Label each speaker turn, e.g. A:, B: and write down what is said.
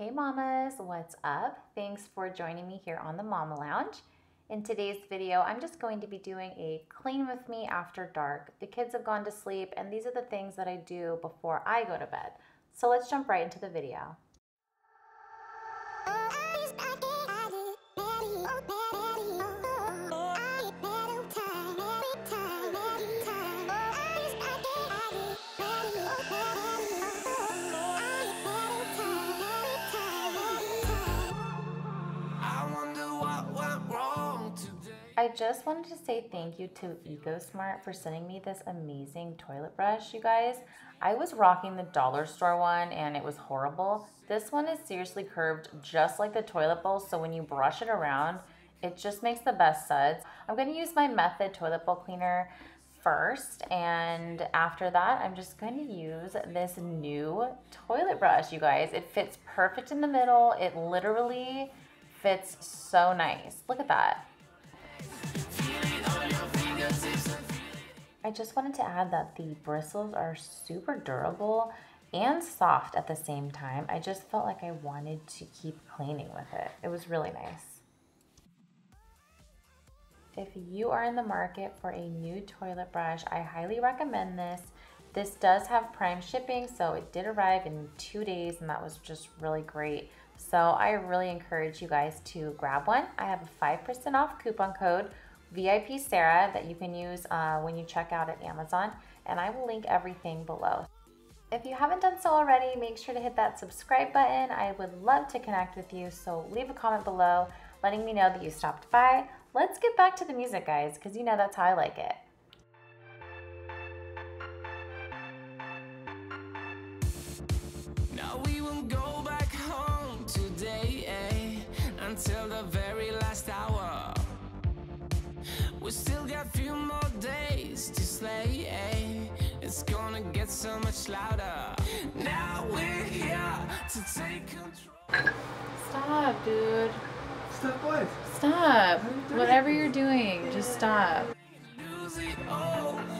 A: Hey mamas, what's up? Thanks for joining me here on the Mama Lounge. In today's video, I'm just going to be doing a clean with me after dark. The kids have gone to sleep and these are the things that I do before I go to bed. So let's jump right into the video. I just wanted to say thank you to EcoSmart for sending me this amazing toilet brush, you guys. I was rocking the dollar store one and it was horrible. This one is seriously curved just like the toilet bowl, so when you brush it around, it just makes the best suds. I'm gonna use my Method toilet bowl cleaner first and after that I'm just going to use this new toilet brush you guys it fits perfect in the middle it literally fits so nice look at that I just wanted to add that the bristles are super durable and soft at the same time. I just felt like I wanted to keep cleaning with it. It was really nice. If you are in the market for a new toilet brush, I highly recommend this. This does have prime shipping, so it did arrive in two days and that was just really great. So I really encourage you guys to grab one. I have a 5% off coupon code VIP Sarah that you can use uh, when you check out at Amazon, and I will link everything below. If you haven't done so already, make sure to hit that subscribe button. I would love to connect with you, so leave a comment below letting me know that you stopped by. Let's get back to the music, guys, because you know that's how I like it.
B: Now we will go It's gonna get so much louder Now we're here to take control
A: Stop, dude.
C: Stop what?
A: Stop. Whatever you're doing, just stop.
B: Oh.